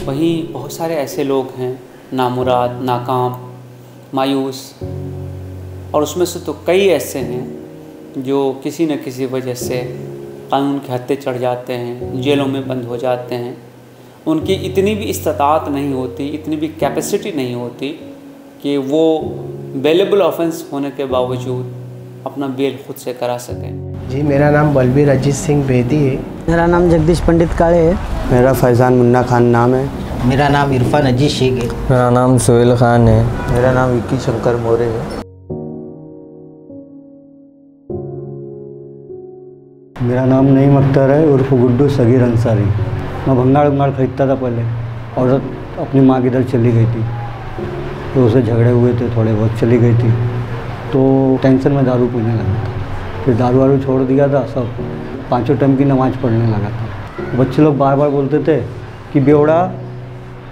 वहीं बहुत सारे ऐसे लोग हैं, नामुराद, नाकाम, मायूस, और उसमें से तो कई ऐसे हैं जो किसी न किसी वजह से कानून के हत्ते चढ़ जाते हैं, जेलों में बंद हो जाते हैं। उनकी इतनी भी इस्तात नहीं होती, इतनी भी कैपेसिटी नहीं होती कि वो बेलेबल ऑफेंस होने के बावजूद अपना बेल खुद से करा सकें। जी मेरा नाम बलबीर अजीत सिंह बेदी है। मेरा नाम जगदीश पंडित काले है। मेरा फैज़ान मुन्ना खान नाम है। मेरा नाम इरफान अजीत शेख है। मेरा नाम सोहेल खान है। मेरा नाम विक्की शंकर मोरे है। मेरा नाम नईम अख्तर है उर्फ़ गुड्डू सगीर अंसारी। मैं भंगाड़ उंगाड़ खरीदता था पहले औरत अपनी माँ की इधर चली गई थी। तो उसे झगड़े हुए थे थोड़े बहुत चली गई थी। तो टेंशन में दारू पीने लगा था। फिर दारू वारू छोड़ दिया था, सब। पाँचों टाइम की नमाज़ पढ़ने लगा था। बच्चे लोग बार बार बोलते थे कि, बेवड़ा,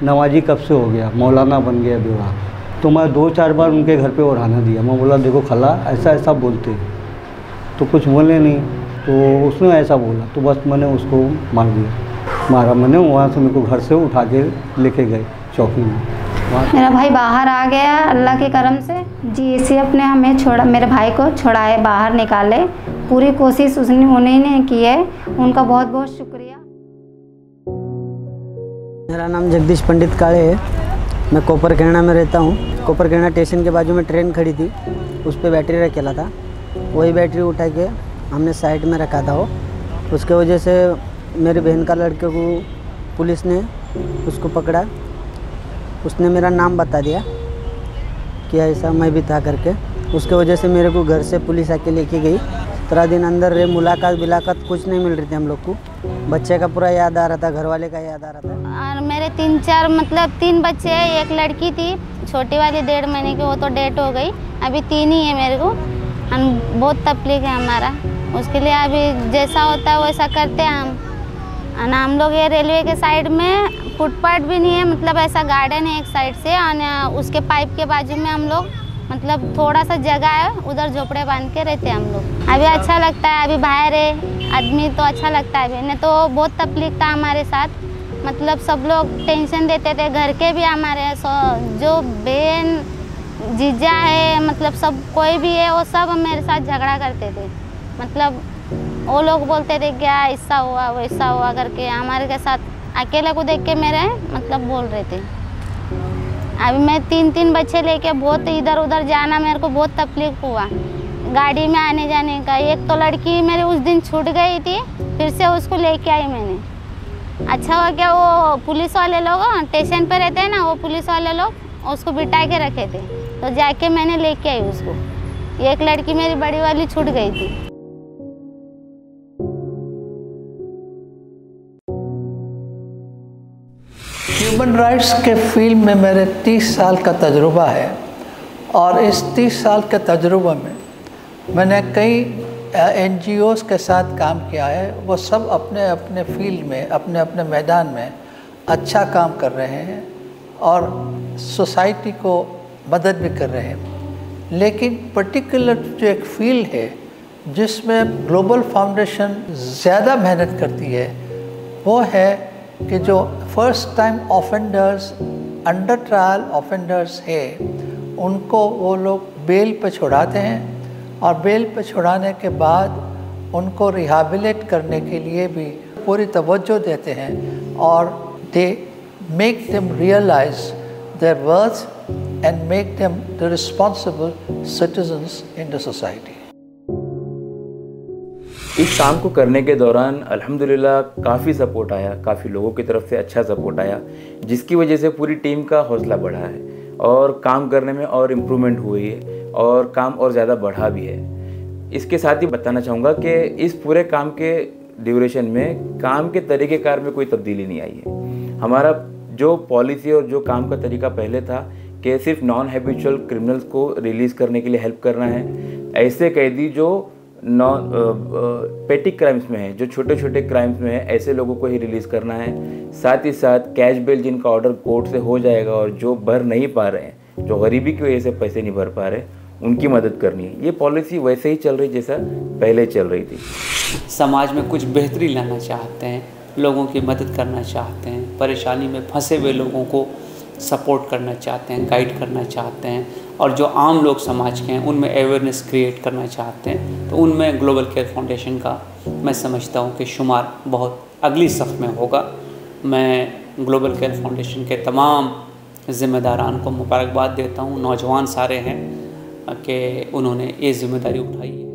नमाजी कब से हो गया? मौलाना बन गया बेवड़ा। तो मैं दो चार बार उनके घर पे ओढ़ाना दिया। मैं बोला, देखो खला ऐसा ऐसा बोलते तो कुछ बोले नहीं तो उसने ऐसा बोला। तो बस मैंने उसको मार दिया। मारा मैंने, वहाँ से मेरे को घर से उठा के लेके गए, चौकी में। मेरा भाई बाहर आ गया अल्लाह के करम से। जी अपने हमें छोड़ा, मेरे भाई को छोड़ाए, बाहर निकाले। पूरी कोशिश उसने, उन्हीं की है। उनका बहुत बहुत शुक्रिया। मेरा नाम जगदीश पंडित काले है। मैं कोपर में रहता हूँ। कोपर कहना स्टेशन के बाजू में ट्रेन खड़ी थी। उस पर बैटरी रखेला था। वही बैटरी उठा के हमने साइड में रखा था वो। उसके वजह से मेरी बहन का लड़के को पुलिस ने उसको पकड़ा। उसने मेरा नाम बता दिया कि ऐसा मैं भी था करके। उसके वजह से मेरे को घर से पुलिस आके लेके गई। तेरह दिन अंदर रे मुलाकात, बिलाकात कुछ नहीं मिल रही थी हम लोग को। बच्चे का पूरा याद आ रहा था घर वाले का याद आ रहा था। और मेरे तीन चार मतलब तीन बच्चे हैं, एक लड़की थी, छोटी वाली डेढ़ महीने की, वो तो डेट हो गई। अभी तीन ही है मेरे को। हम बहुत तकलीफ़ है हमारा। उसके लिए अभी जैसा होता है वैसा करते हैं हम। हम लोग ये रेलवे के साइड में फुटपाथ भी नहीं है मतलब ऐसा गार्डन है एक साइड से और उसके पाइप के बाजू में हम लोग मतलब थोड़ा सा जगह है उधर झोपड़े बाँध के रहते हैं हम लोग। अभी अच्छा। लगता है अभी बाहर है आदमी तो अच्छा लगता है अभी। नहीं तो बहुत तकलीफ़ था हमारे साथ मतलब सब लोग टेंशन देते थे घर के भी हमारे जो बहन जीजा है मतलब सब कोई भी है वो सब मेरे साथ झगड़ा करते थे। मतलब वो लोग बोलते थे क्या ऐसा हुआ वैसा हुआ करके हमारे के साथ अकेले को देख के मेरे मतलब बोल रहे थे। अभी मैं तीन तीन बच्चे लेके बहुत इधर उधर जाना, मेरे को बहुत तकलीफ़ हुआ। गाड़ी में आने जाने का। एक तो लड़की मेरी उस दिन छूट गई थी, फिर से उसको लेके आई मैंने। अच्छा हुआ क्या वो पुलिस वाले लोग स्टेशन पर रहते हैं ना, वो पुलिस वाले लोग, उसको बिठा के रखे थे। तो जाके मैंने लेके आई उसको। एक लड़की मेरी बड़ी वाली छूट गई थी। ह्यूमन राइट्स के फ़ील्ड में मेरे 30 साल का तजुर्बा है और इस 30 साल के तजुर्बे में मैंने कई एन के साथ काम किया है। वो सब अपने अपने फ़ील्ड में, अपने अपने मैदान में अच्छा काम कर रहे हैं और सोसाइटी को मदद भी कर रहे हैं। लेकिन पर्टिकुलर जो एक फ़ील्ड है जिसमें ग्लोबल फाउंडेशन ज़्यादा मेहनत करती है, वो है कि जो first time offenders under trial offenders है, उनको वो लोग बेल पे छुड़ाते हैं और बेल पे छुड़ाने के बाद उनको रिहाबिलेट करने के लिए भी पूरी तवज्जो देते हैं और they make them realise their worth and make them the responsible citizens in the society इस काम को करने के दौरान अल्हम्दुलिल्लाह काफ़ी सपोर्ट आया, काफ़ी लोगों की तरफ़ से अच्छा सपोर्ट आया, जिसकी वजह से पूरी टीम का हौसला बढ़ा है और काम करने में और इम्प्रूवमेंट हुई है और काम और ज़्यादा बढ़ा भी है। इसके साथ ही बताना चाहूँगा कि इस पूरे काम के ड्यूरेशन में काम के तरीक़ेकार में कोई तब्दीली नहीं आई है। हमारा जो पॉलिसी और जो काम का तरीका पहले था कि सिर्फ़ नॉन हैबिचुअल क्रिमिनल्स को रिलीज़ करने के लिए हेल्प करना है, ऐसे कैदी जो नॉन पेटिक क्राइम्स में है, जो छोटे छोटे क्राइम्स में है, ऐसे लोगों को ही रिलीज़ करना है। साथ ही साथ कैश बेल जिनका ऑर्डर कोर्ट से हो जाएगा और जो भर नहीं पा रहे हैं, जो गरीबी की वजह से पैसे नहीं भर पा रहे, उनकी मदद करनी है। ये पॉलिसी वैसे ही चल रही जैसा पहले चल रही थी। समाज में कुछ बेहतरी लाना चाहते हैं, लोगों की मदद करना चाहते हैं, परेशानी में फंसे हुए लोगों को सपोर्ट करना चाहते हैं गाइड करना चाहते हैं और जो आम लोग समाज के हैं, उनमें अवेयरनेस क्रिएट करना चाहते हैं। तो उनमें ग्लोबल केयर फाउंडेशन का मैं समझता हूँ कि शुमार बहुत अगली सफ़ में होगा। मैं ग्लोबल केयर फाउंडेशन के तमाम ज़िम्मेदारान को मुबारकबाद देता हूँ। नौजवान सारे हैं कि उन्होंने ये ज़िम्मेदारी उठाई है।